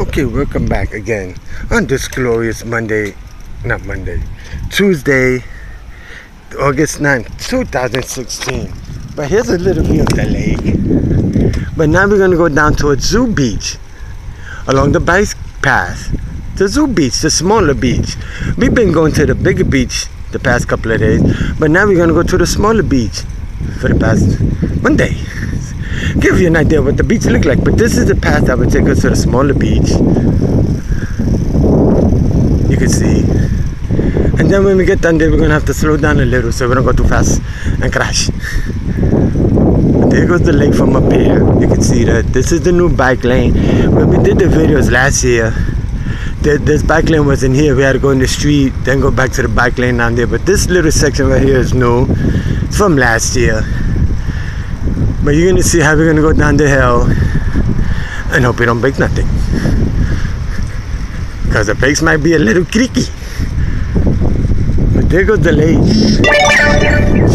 Okay, welcome back again on this glorious Monday, not Monday, Tuesday, August 9th, 2016. But here's a little view of the lake. But now we're gonna go down towards Zoo Beach along the bike path. The Zoo Beach, the smaller beach. We've been going to the bigger beach the past couple of days, but now we're gonna go to the smaller beach for the past Monday give you an idea what the beach look like. But this is the path that would take us to the smaller beach. You can see. And then when we get done there, we're gonna have to slow down a little so we don't go too fast and crash. There goes the lake from up here. You can see that. This is the new bike lane. When we did the videos last year, this bike lane was in here. We had to go in the street, then go back to the bike lane down there. But this little section right here is new. It's from last year. But you're gonna see how we're gonna go down the hill and hope we don't break nothing. Because the brakes might be a little creaky. But there goes the lake.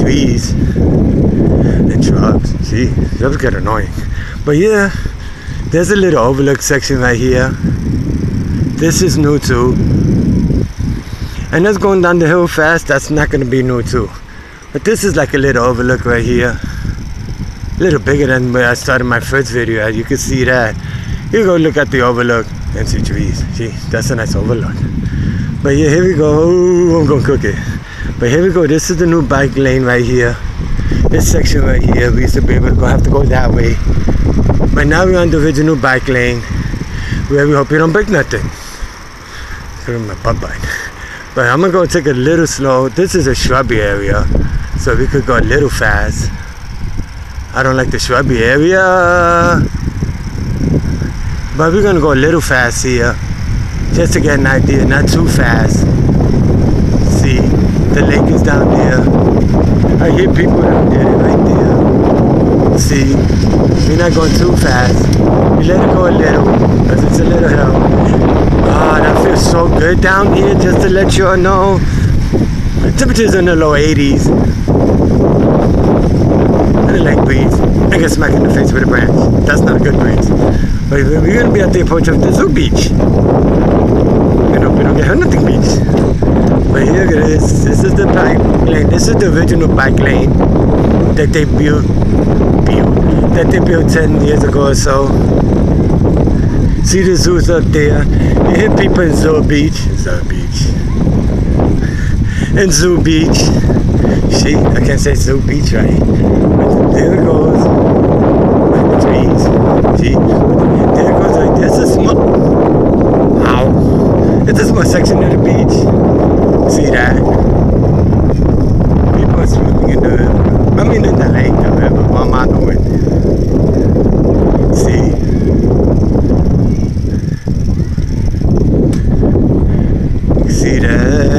Trees and trucks. See, those get annoying. But yeah, there's a little overlook section right here. This is new too. And that's going down the hill fast, that's not gonna be new too. But this is like a little overlook right here a little bigger than where I started my first video as You can see that. You go look at the overlook and see trees. See, that's a nice overlook. But yeah, here we go. Ooh, I'm gonna cook it. But here we go. This is the new bike lane right here. This section right here, we used to be able to go, have to go that way. But now we're on the original bike lane where we hope you don't break nothing. Look my butt bite. But I'm gonna go take a little slow. This is a shrubby area, so we could go a little fast. I don't like the shrubby area. But we're gonna go a little fast here. Just to get an idea, not too fast. See, the lake is down there. I hear people down there, right there. See, we're not going too fast. We let it go a little, because it's a little hill. Ah, oh, that feels so good down here, just to let you all know. The temperature's in the low 80s leg breeze and get smacked in the face with a branch. That's not a good breeze. But we're gonna be at the approach of the zoo beach. You know, we don't get nothing beach. But here it is. This is the bike lane. This is the original bike lane that they built, built that they built 10 years ago or so. See the zoo's up there. You hear people in Zoo Beach. Zoo Beach. In Zoo Beach. See, I can't say Zoo Beach right. But There goes. Like the trees. See? There goes like there. It's a small. Ow. It's small section of the beach. See that? People are swimming in the. I mean, in the lake, however. What am I doing? See? See that?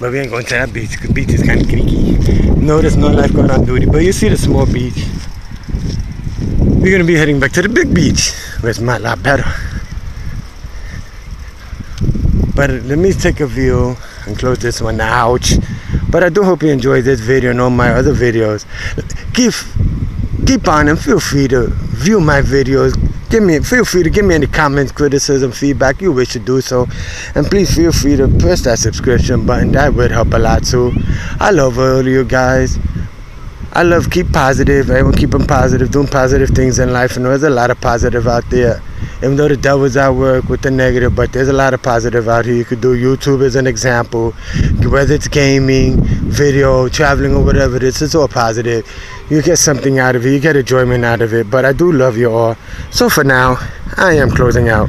But we ain't going to that beach. The beach is kind of creaky. No, there's no lifeguard on duty. But you see the small beach. We're going to be heading back to the big beach. Where it's a lot better. But let me take a view and close this one. Ouch. But I do hope you enjoyed this video and all my other videos. Keep, keep on and feel free to view my videos give me feel free to give me any comments criticism feedback you wish to do so. And please feel free to press that subscription button. That would help a lot too. I love all of you guys. I love keep positive everyone keeping positive doing positive things in life. And there's a lot of positive out there even though the devil's at work with the negative but there's a lot of positive out here. You could do youtube as an example. Whether it's gaming video traveling or whatever it is it's all positive. You get something out of it. You get enjoyment out of it. But i do love you all. So for now i am closing out